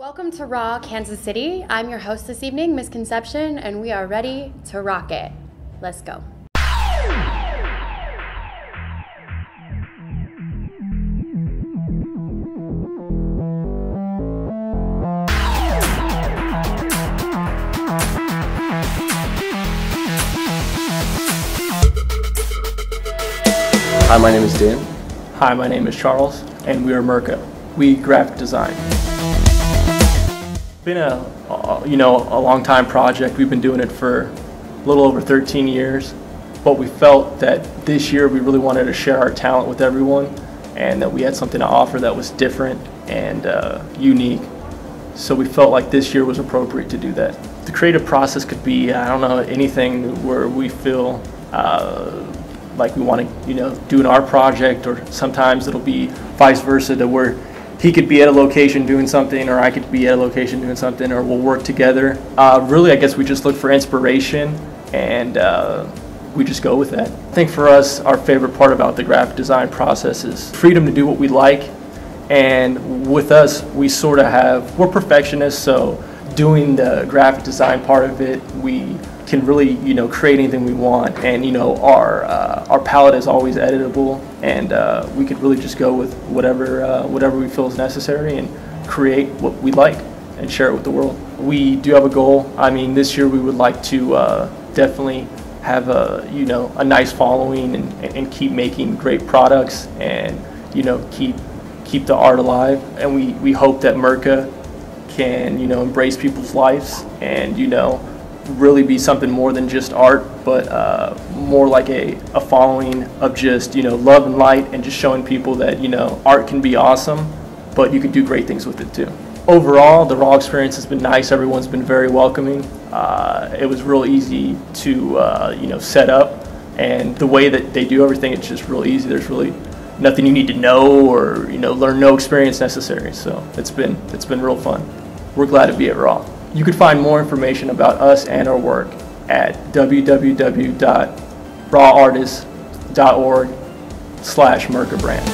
Welcome to Raw Kansas City. I'm your host this evening, Misconception, and we are ready to rock it. Let's go. Hi, my name is Dan. Hi, my name is Charles, and we are Merka. We graphic design. Been a, you know a long time project. We've been doing it for a little over 13 years, but we felt that this year we really wanted to share our talent with everyone, and that we had something to offer that was different and uh, unique. So we felt like this year was appropriate to do that. The creative process could be I don't know anything where we feel. Uh, like we want to, you know, do in our project, or sometimes it'll be vice versa to where he could be at a location doing something, or I could be at a location doing something, or we'll work together. Uh, really, I guess we just look for inspiration and uh, we just go with that. I think for us, our favorite part about the graphic design process is freedom to do what we like. And with us, we sort of have, we're perfectionists, so doing the graphic design part of it, we can really you know create anything we want. And you know our uh, our palette is always editable. And uh, we could really just go with whatever uh, whatever we feel is necessary and create what we like and share it with the world. We do have a goal. I mean this year we would like to uh, definitely have a you know a nice following and, and keep making great products and you know keep keep the art alive. And we we hope that Merka can you know embrace people's lives and you know really be something more than just art, but uh, more like a, a following of just, you know, love and light and just showing people that, you know, art can be awesome, but you can do great things with it too. Overall, the raw experience has been nice. Everyone's been very welcoming. Uh, it was real easy to, uh, you know, set up. And the way that they do everything, it's just real easy. There's really nothing you need to know or, you know, learn no experience necessary. So it's been, it's been real fun. We're glad to be at Raw. You can find more information about us and our work at www.rawartist.org slash Merka brand.